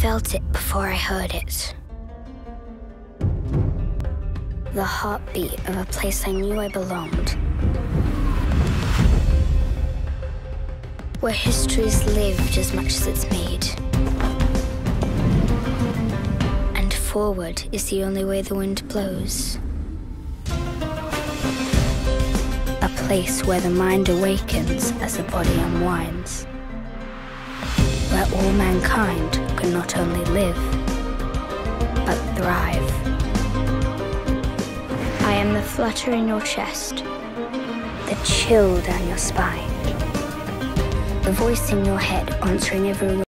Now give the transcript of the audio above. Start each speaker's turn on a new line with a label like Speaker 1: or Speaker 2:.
Speaker 1: felt it before I heard it. The heartbeat of a place I knew I belonged. Where history's lived as much as it's made. And forward is the only way the wind blows. A place where the mind awakens as the body unwinds. All mankind can not only live, but thrive. I am the flutter in your chest, the chill down your spine, the voice in your head answering every